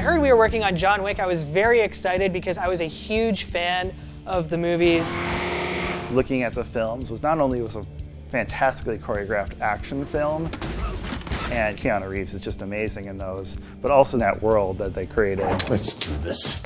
I heard we were working on John Wick, I was very excited because I was a huge fan of the movies. Looking at the films was not only was a fantastically choreographed action film, and Keanu Reeves is just amazing in those, but also in that world that they created. Let's do this.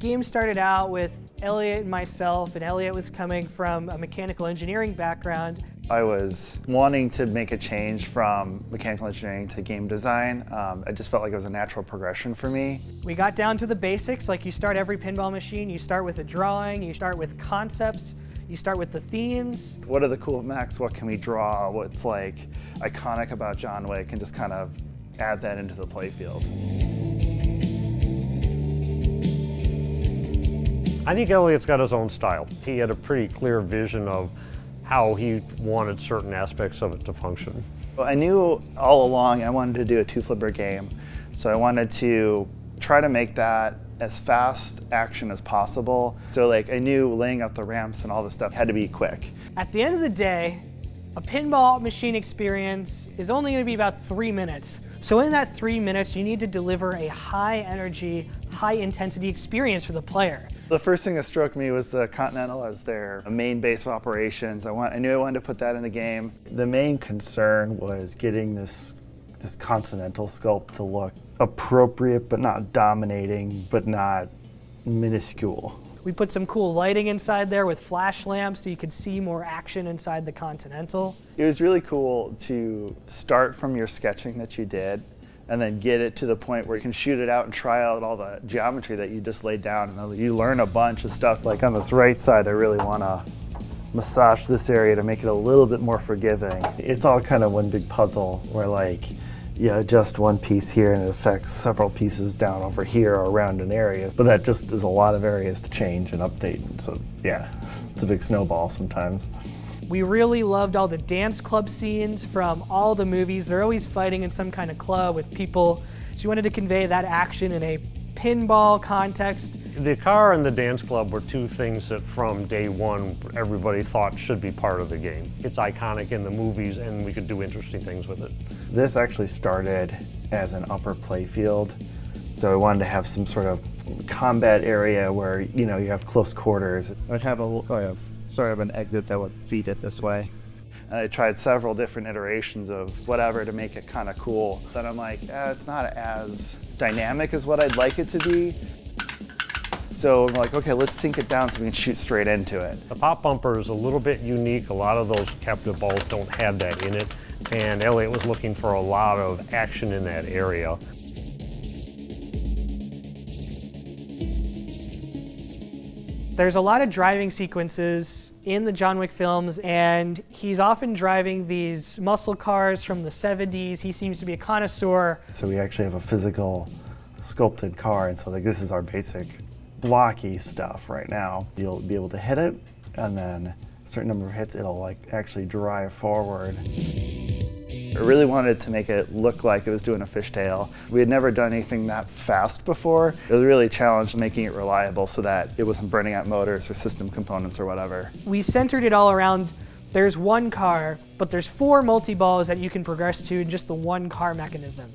Game started out with Elliot and myself, and Elliot was coming from a mechanical engineering background. I was wanting to make a change from mechanical engineering to game design. Um, I just felt like it was a natural progression for me. We got down to the basics, like you start every pinball machine, you start with a drawing, you start with concepts, you start with the themes. What are the cool mechs? What can we draw? What's like iconic about John Wick and just kind of add that into the playfield. I think Elliot's got his own style. He had a pretty clear vision of how he wanted certain aspects of it to function. Well, I knew all along I wanted to do a two flipper game, so I wanted to try to make that as fast action as possible. So like I knew laying out the ramps and all this stuff had to be quick. At the end of the day, a pinball machine experience is only going to be about three minutes. So in that three minutes, you need to deliver a high energy, high intensity experience for the player. The first thing that struck me was the Continental as their main base of operations. I, want, I knew I wanted to put that in the game. The main concern was getting this, this Continental sculpt to look appropriate, but not dominating, but not minuscule. We put some cool lighting inside there with flash lamps so you could see more action inside the Continental. It was really cool to start from your sketching that you did and then get it to the point where you can shoot it out and try out all the geometry that you just laid down. And you learn a bunch of stuff. Like on this right side, I really want to massage this area to make it a little bit more forgiving. It's all kind of one big puzzle where like you adjust one piece here and it affects several pieces down over here or around an area. But that just is a lot of areas to change and update. So yeah, it's a big snowball sometimes. We really loved all the dance club scenes from all the movies. They're always fighting in some kind of club with people. She wanted to convey that action in a pinball context. The car and the dance club were two things that from day one everybody thought should be part of the game. It's iconic in the movies and we could do interesting things with it. This actually started as an upper playfield. So I wanted to have some sort of combat area where, you know, you have close quarters. I'd have a, oh sort of an exit that would feed it this way. And I tried several different iterations of whatever to make it kind of cool. Then I'm like, eh, it's not as dynamic as what I'd like it to be. So I'm like, okay, let's sink it down so we can shoot straight into it. The pop bumper is a little bit unique. A lot of those captive balls don't have that in it. And Elliot was looking for a lot of action in that area. There's a lot of driving sequences in the John Wick films, and he's often driving these muscle cars from the 70s. He seems to be a connoisseur. So we actually have a physical sculpted car, and so like this is our basic blocky stuff right now. You'll be able to hit it, and then a certain number of hits, it'll like actually drive forward. I really wanted to make it look like it was doing a fishtail. We had never done anything that fast before. It was really challenged making it reliable so that it wasn't burning out motors or system components or whatever. We centered it all around there's one car, but there's four multi-balls that you can progress to in just the one car mechanism.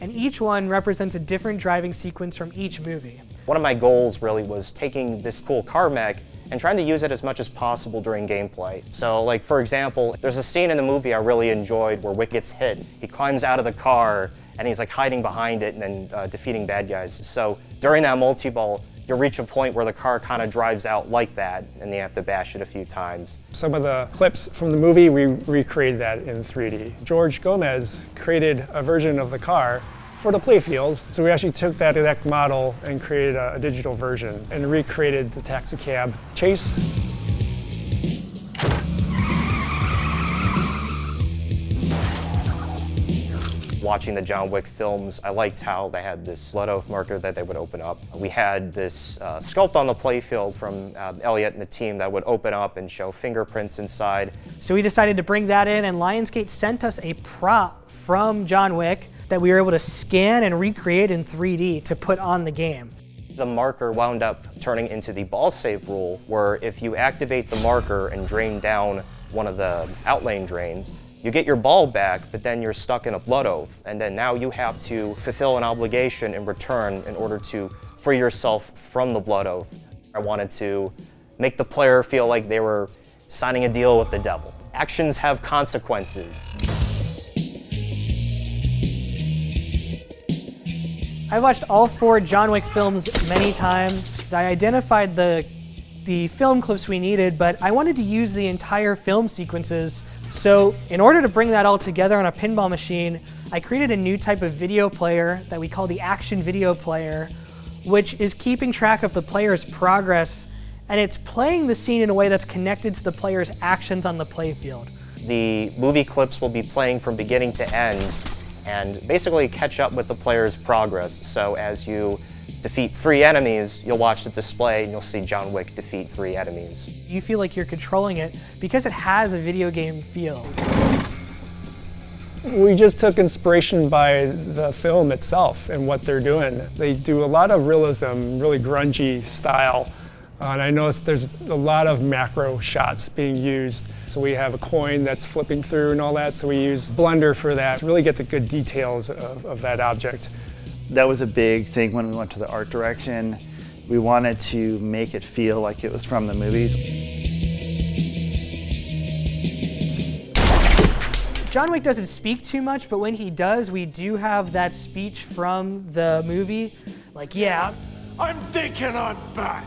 And each one represents a different driving sequence from each movie. One of my goals really was taking this cool car mech and trying to use it as much as possible during gameplay. So like for example, there's a scene in the movie I really enjoyed where Wick gets hit. He climbs out of the car and he's like hiding behind it and then uh, defeating bad guys. So during that multi-ball, you'll reach a point where the car kind of drives out like that and you have to bash it a few times. Some of the clips from the movie, we recreated that in 3D. George Gomez created a version of the car for the playfield. So we actually took that exact model and created a, a digital version and recreated the taxi cab chase. watching the John Wick films, I liked how they had this blood oath marker that they would open up. We had this uh, sculpt on the playfield from uh, Elliot and the team that would open up and show fingerprints inside. So we decided to bring that in, and Lionsgate sent us a prop from John Wick that we were able to scan and recreate in 3D to put on the game. The marker wound up turning into the ball save rule, where if you activate the marker and drain down one of the outlane drains, you get your ball back, but then you're stuck in a blood oath, and then now you have to fulfill an obligation in return in order to free yourself from the blood oath. I wanted to make the player feel like they were signing a deal with the devil. Actions have consequences. I've watched all four John Wick films many times. I identified the the film clips we needed, but I wanted to use the entire film sequences. So in order to bring that all together on a pinball machine, I created a new type of video player that we call the action video player, which is keeping track of the player's progress, and it's playing the scene in a way that's connected to the player's actions on the playfield. The movie clips will be playing from beginning to end and basically catch up with the player's progress. So as you defeat three enemies, you'll watch the display and you'll see John Wick defeat three enemies. You feel like you're controlling it because it has a video game feel. We just took inspiration by the film itself and what they're doing. They do a lot of realism, really grungy style. Uh, and I noticed there's a lot of macro shots being used. So we have a coin that's flipping through and all that. So we use Blender for that to really get the good details of, of that object. That was a big thing when we went to the art direction. We wanted to make it feel like it was from the movies. John Wick doesn't speak too much, but when he does, we do have that speech from the movie. Like, yeah. I'm thinking I'm back.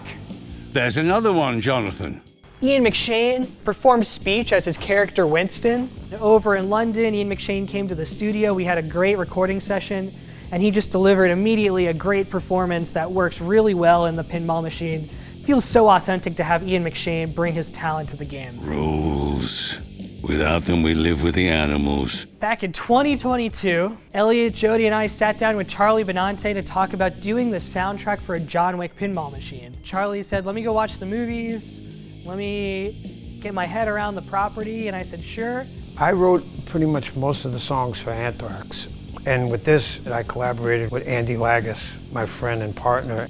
There's another one, Jonathan. Ian McShane performed speech as his character Winston. Over in London, Ian McShane came to the studio. We had a great recording session, and he just delivered immediately a great performance that works really well in the pinball machine. Feels so authentic to have Ian McShane bring his talent to the game. Rules. Without them, we live with the animals. Back in 2022, Elliot, Jody, and I sat down with Charlie Benante to talk about doing the soundtrack for a John Wick pinball machine. Charlie said, let me go watch the movies, let me get my head around the property, and I said, sure. I wrote pretty much most of the songs for Anthrax. And with this, I collaborated with Andy Lagus, my friend and partner.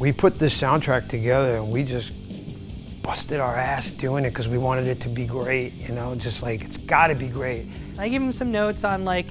We put this soundtrack together and we just busted our ass doing it because we wanted it to be great, you know, just like it's got to be great. I give him some notes on like,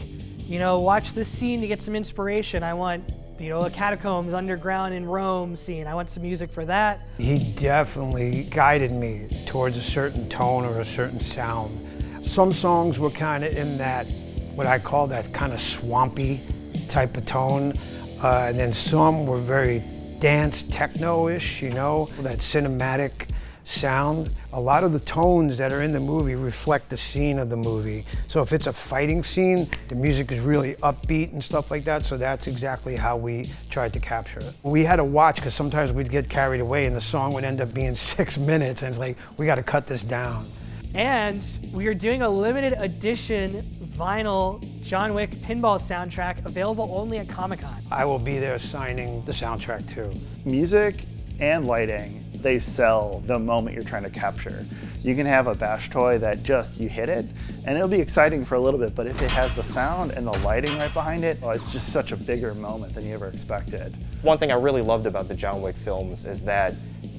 you know, watch this scene to get some inspiration. I want, you know, a catacombs underground in Rome scene. I want some music for that. He definitely guided me towards a certain tone or a certain sound. Some songs were kind of in that, what I call that kind of swampy type of tone. Uh, and then some were very dance techno-ish, you know, that cinematic sound. A lot of the tones that are in the movie reflect the scene of the movie. So if it's a fighting scene, the music is really upbeat and stuff like that. So that's exactly how we tried to capture it. We had to watch because sometimes we'd get carried away and the song would end up being six minutes and it's like, we got to cut this down. And we are doing a limited edition vinyl John Wick pinball soundtrack available only at Comic Con. I will be there signing the soundtrack too. Music and lighting, they sell the moment you're trying to capture. You can have a bash toy that just, you hit it, and it'll be exciting for a little bit, but if it has the sound and the lighting right behind it, oh, it's just such a bigger moment than you ever expected. One thing I really loved about the John Wick films is that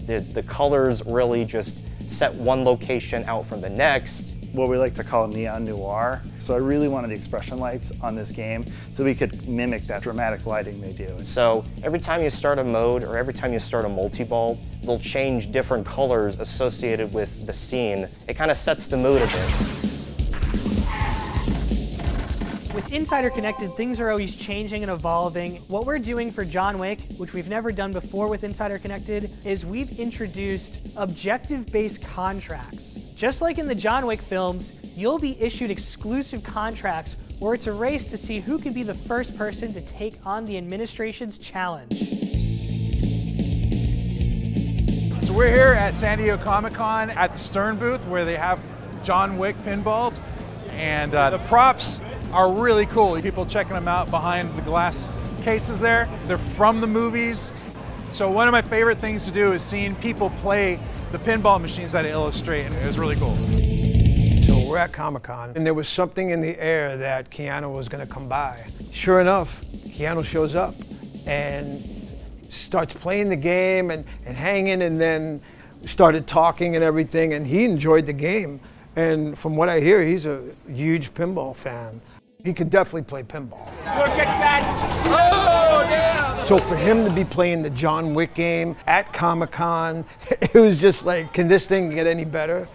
the, the colors really just set one location out from the next. What we like to call neon noir. So I really wanted the expression lights on this game so we could mimic that dramatic lighting they do. So every time you start a mode or every time you start a multi-ball, they'll change different colors associated with the scene. It kind of sets the mood a bit. With Insider Connected, things are always changing and evolving. What we're doing for John Wick, which we've never done before with Insider Connected, is we've introduced objective-based contracts. Just like in the John Wick films, you'll be issued exclusive contracts where it's a race to see who can be the first person to take on the administration's challenge. So we're here at San Diego Comic Con at the Stern booth where they have John Wick pinballed And uh, the props are really cool. People checking them out behind the glass cases there. They're from the movies. So one of my favorite things to do is seeing people play the pinball machines that I illustrate, and it was really cool. So we're at Comic Con, and there was something in the air that Keanu was going to come by. Sure enough, Keanu shows up and starts playing the game and, and hanging, and then started talking and everything, and he enjoyed the game. And from what I hear, he's a huge pinball fan. He could definitely play pinball. Look at that! Oh, damn! So for him to be playing the John Wick game at Comic Con, it was just like, can this thing get any better?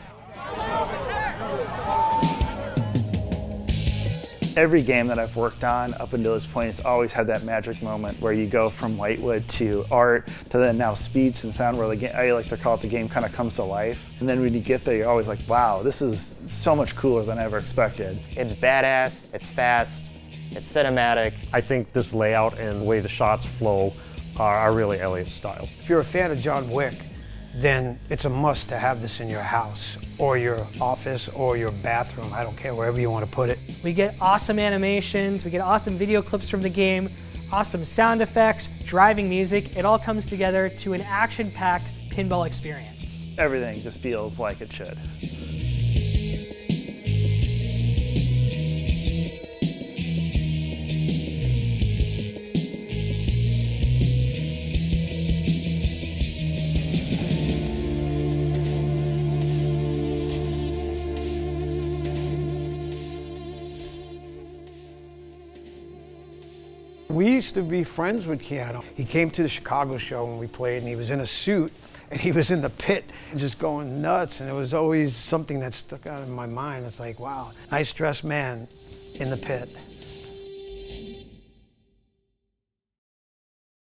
Every game that I've worked on up until this point, it's always had that magic moment where you go from whitewood to art to then now speech and sound where the game, I like to call it the game kind of comes to life. And then when you get there, you're always like, wow, this is so much cooler than I ever expected. It's badass, it's fast, it's cinematic. I think this layout and the way the shots flow are, are really Elliot style. If you're a fan of John Wick, then it's a must to have this in your house or your office or your bathroom. I don't care, wherever you want to put it. We get awesome animations, we get awesome video clips from the game, awesome sound effects, driving music. It all comes together to an action-packed pinball experience. Everything just feels like it should. We used to be friends with Keanu. He came to the Chicago show when we played, and he was in a suit, and he was in the pit, just going nuts. And it was always something that stuck out in my mind. It's like, wow, nice dressed man in the pit.